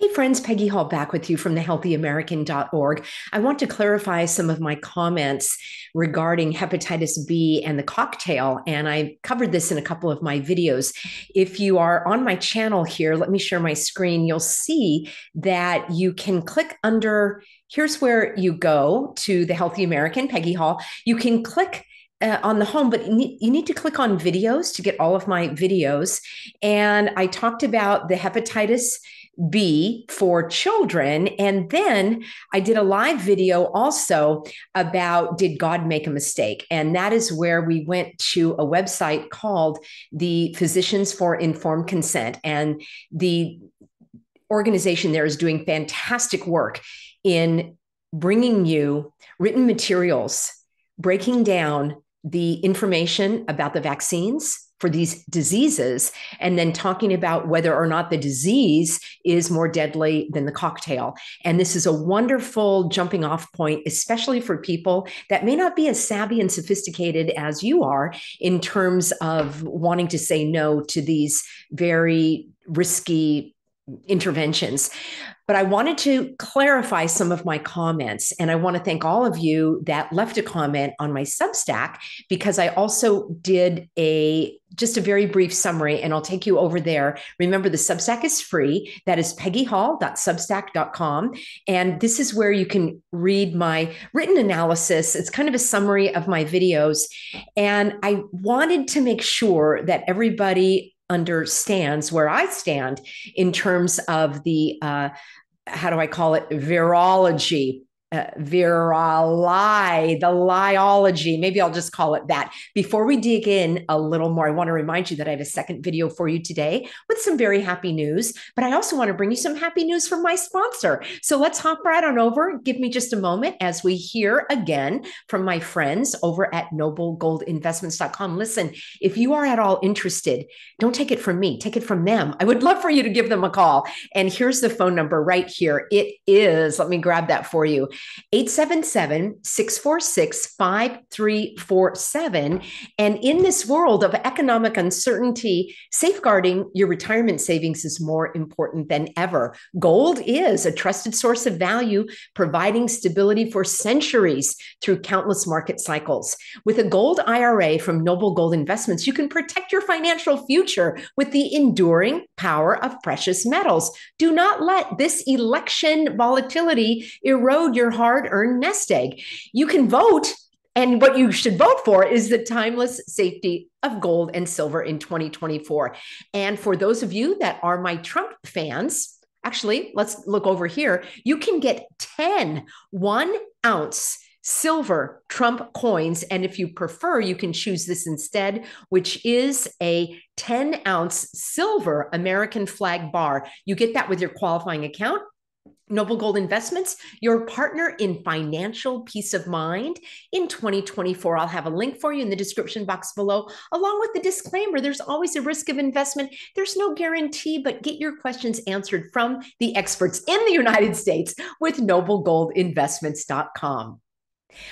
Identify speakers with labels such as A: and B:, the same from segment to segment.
A: Hey, friends, Peggy Hall back with you from thehealthyamerican.org. I want to clarify some of my comments regarding hepatitis B and the cocktail, and I covered this in a couple of my videos. If you are on my channel here, let me share my screen. You'll see that you can click under here's where you go to the Healthy American, Peggy Hall. You can click uh, on the home, but you need, you need, to click on videos to get all of my videos. And I talked about the hepatitis B for children. And then I did a live video also about Did God Make a Mistake? And that is where we went to a website called the Physicians for Informed Consent. And the organization there is doing fantastic work in bringing you written materials, breaking down the information about the vaccines for these diseases and then talking about whether or not the disease is more deadly than the cocktail. And this is a wonderful jumping off point, especially for people that may not be as savvy and sophisticated as you are in terms of wanting to say no to these very risky interventions. But I wanted to clarify some of my comments. And I want to thank all of you that left a comment on my Substack because I also did a just a very brief summary and I'll take you over there. Remember, the Substack is free. That is peggyhall.substack.com. And this is where you can read my written analysis. It's kind of a summary of my videos. And I wanted to make sure that everybody understands where I stand in terms of the uh, how do I call it virology uh, virali, the liology. Maybe I'll just call it that. Before we dig in a little more, I want to remind you that I have a second video for you today with some very happy news, but I also want to bring you some happy news from my sponsor. So let's hop right on over. Give me just a moment as we hear again from my friends over at noblegoldinvestments.com. Listen, if you are at all interested, don't take it from me, take it from them. I would love for you to give them a call. And here's the phone number right here. It is, let me grab that for you 877 646 5347. And in this world of economic uncertainty, safeguarding your retirement savings is more important than ever. Gold is a trusted source of value, providing stability for centuries through countless market cycles. With a gold IRA from Noble Gold Investments, you can protect your financial future with the enduring power of precious metals. Do not let this election volatility erode your your hard earned nest egg. You can vote. And what you should vote for is the timeless safety of gold and silver in 2024. And for those of you that are my Trump fans, actually, let's look over here. You can get 10 one ounce silver Trump coins. And if you prefer, you can choose this instead, which is a 10 ounce silver American flag bar. You get that with your qualifying account. Noble Gold Investments, your partner in financial peace of mind in 2024. I'll have a link for you in the description box below, along with the disclaimer there's always a risk of investment. There's no guarantee, but get your questions answered from the experts in the United States with noblegoldinvestments.com.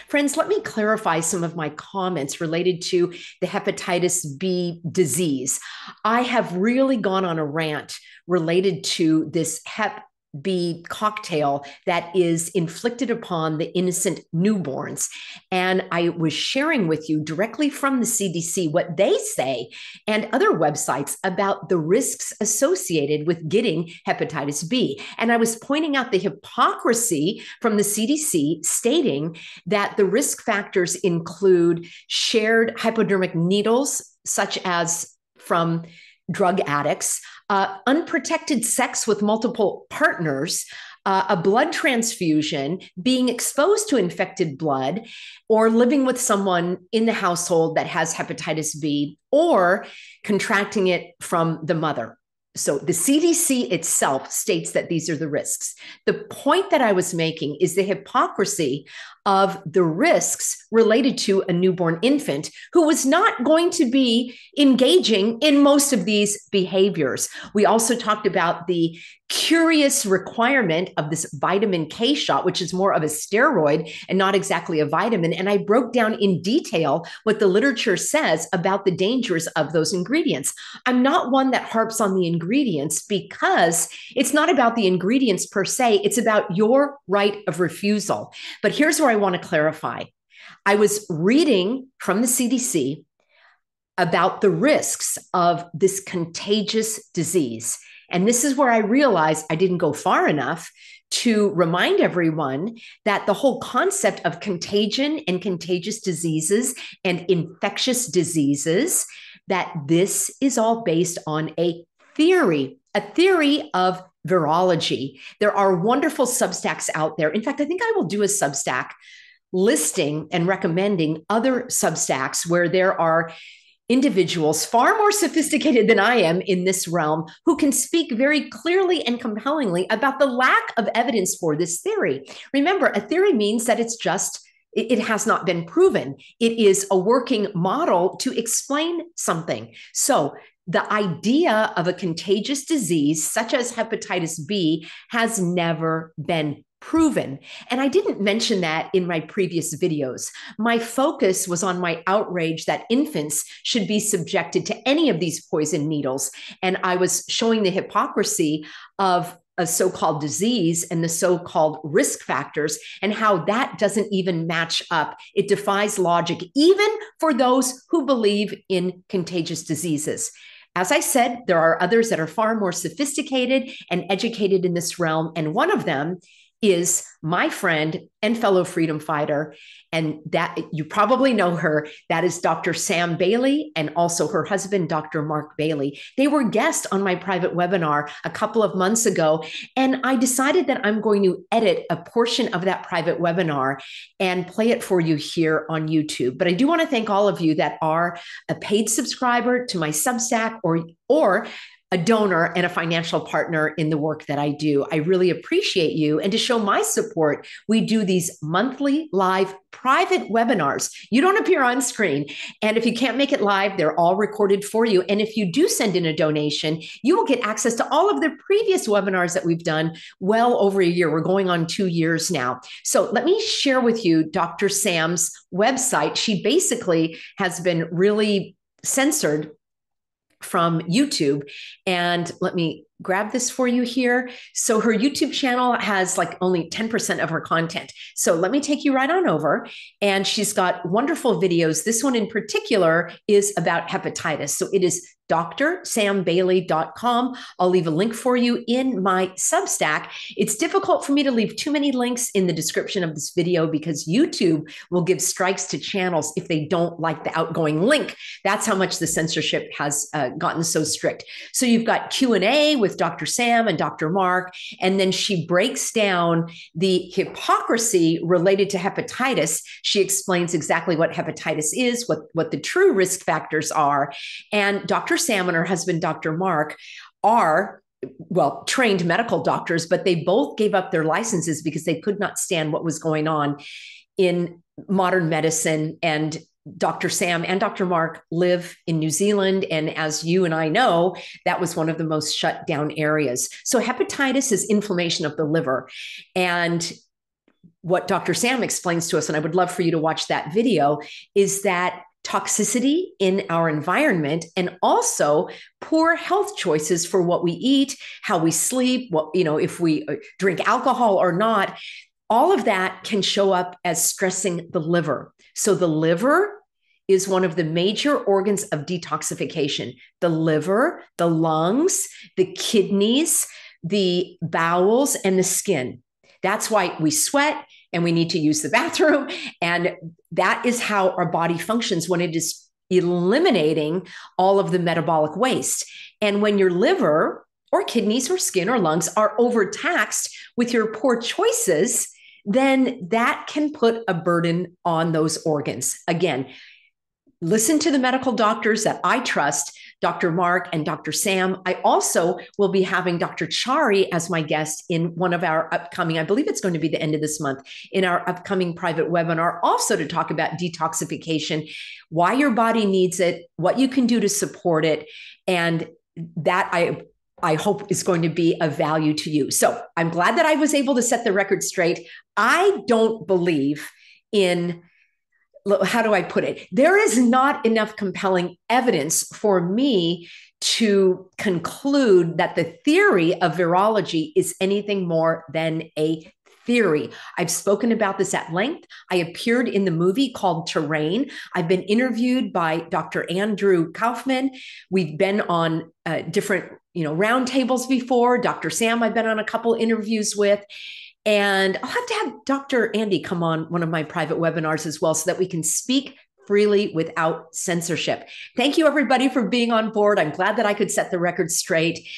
A: Friends, let me clarify some of my comments related to the hepatitis B disease. I have really gone on a rant related to this hep B cocktail that is inflicted upon the innocent newborns. And I was sharing with you directly from the CDC what they say and other websites about the risks associated with getting hepatitis B. And I was pointing out the hypocrisy from the CDC stating that the risk factors include shared hypodermic needles, such as from drug addicts, uh, unprotected sex with multiple partners, uh, a blood transfusion, being exposed to infected blood, or living with someone in the household that has hepatitis B, or contracting it from the mother. So the CDC itself states that these are the risks. The point that I was making is the hypocrisy of the risks related to a newborn infant who was not going to be engaging in most of these behaviors. We also talked about the curious requirement of this vitamin K shot, which is more of a steroid and not exactly a vitamin. And I broke down in detail what the literature says about the dangers of those ingredients. I'm not one that harps on the ingredients because it's not about the ingredients per se, it's about your right of refusal. But here's where I want to clarify I was reading from the CDC about the risks of this contagious disease. And this is where I realized I didn't go far enough to remind everyone that the whole concept of contagion and contagious diseases and infectious diseases that this is all based on a theory a theory of virology there are wonderful substacks out there in fact i think i will do a substack listing and recommending other substacks where there are individuals far more sophisticated than I am in this realm who can speak very clearly and compellingly about the lack of evidence for this theory. Remember, a theory means that it's just it has not been proven. It is a working model to explain something. So, the idea of a contagious disease such as hepatitis B has never been proven. And I didn't mention that in my previous videos. My focus was on my outrage that infants should be subjected to any of these poison needles. And I was showing the hypocrisy of a so called disease and the so called risk factors, and how that doesn't even match up. It defies logic, even for those who believe in contagious diseases. As I said, there are others that are far more sophisticated and educated in this realm. And one of them is my friend and fellow freedom fighter. And that you probably know her. That is Dr. Sam Bailey and also her husband, Dr. Mark Bailey. They were guests on my private webinar a couple of months ago. And I decided that I'm going to edit a portion of that private webinar and play it for you here on YouTube. But I do want to thank all of you that are a paid subscriber to my Substack or, or a donor and a financial partner in the work that I do. I really appreciate you. And to show my support, we do these monthly live private webinars. You don't appear on screen. And if you can't make it live, they're all recorded for you. And if you do send in a donation, you will get access to all of the previous webinars that we've done well over a year. We're going on two years now. So let me share with you Dr. Sam's website. She basically has been really censored from YouTube. And let me grab this for you here. So her YouTube channel has like only 10% of her content. So let me take you right on over. And she's got wonderful videos. This one in particular is about hepatitis. So it is drsambailey.com. I'll leave a link for you in my Substack. It's difficult for me to leave too many links in the description of this video because YouTube will give strikes to channels if they don't like the outgoing link. That's how much the censorship has uh, gotten so strict. So you've got Q&A with Dr. Sam and Dr. Mark and then she breaks down the hypocrisy related to hepatitis. She explains exactly what hepatitis is, what what the true risk factors are, and Dr. Dr. Sam and her husband, Dr. Mark, are well trained medical doctors, but they both gave up their licenses because they could not stand what was going on in modern medicine. And Dr. Sam and Dr. Mark live in New Zealand. And as you and I know, that was one of the most shut down areas. So, hepatitis is inflammation of the liver. And what Dr. Sam explains to us, and I would love for you to watch that video, is that toxicity in our environment and also poor health choices for what we eat how we sleep what you know if we uh, drink alcohol or not all of that can show up as stressing the liver. So the liver is one of the major organs of detoxification. The liver the lungs the kidneys the bowels and the skin. That's why we sweat and we need to use the bathroom. And that is how our body functions when it is eliminating all of the metabolic waste. And when your liver or kidneys or skin or lungs are overtaxed with your poor choices, then that can put a burden on those organs. Again, listen to the medical doctors that I trust, Dr. Mark and Dr. Sam. I also will be having Dr. Chari as my guest in one of our upcoming, I believe it's going to be the end of this month, in our upcoming private webinar, also to talk about detoxification, why your body needs it, what you can do to support it. And that I I hope is going to be of value to you. So I'm glad that I was able to set the record straight. I don't believe in how do I put it? There is not enough compelling evidence for me to conclude that the theory of virology is anything more than a theory. I've spoken about this at length. I appeared in the movie called Terrain. I've been interviewed by Dr. Andrew Kaufman. We've been on uh, different, you know, roundtables before. Dr. Sam, I've been on a couple interviews with. And I'll have to have Dr. Andy come on one of my private webinars as well so that we can speak freely without censorship. Thank you, everybody, for being on board. I'm glad that I could set the record straight.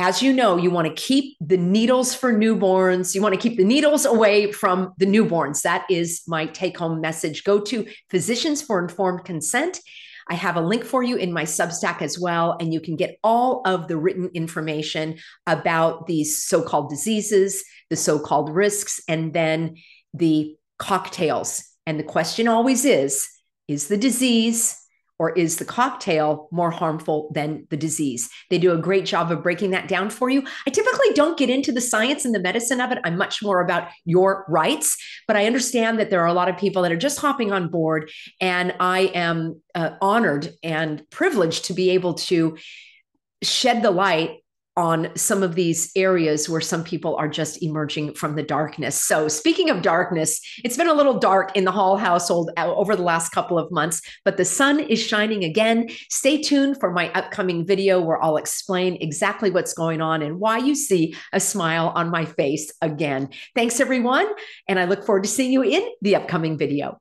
A: As you know, you want to keep the needles for newborns. You want to keep the needles away from the newborns. That is my take home message. Go to Physicians for Informed Consent. I have a link for you in my Substack as well, and you can get all of the written information about these so called diseases, the so called risks, and then the cocktails. And the question always is is the disease or is the cocktail more harmful than the disease? They do a great job of breaking that down for you. I typically don't get into the science and the medicine of it. I'm much more about your rights, but I understand that there are a lot of people that are just hopping on board. And I am uh, honored and privileged to be able to shed the light on some of these areas where some people are just emerging from the darkness. So, speaking of darkness, it's been a little dark in the Hall household uh, over the last couple of months, but the sun is shining again. Stay tuned for my upcoming video where I'll explain exactly what's going on and why you see a smile on my face again. Thanks, everyone. And I look forward to seeing you in the upcoming video.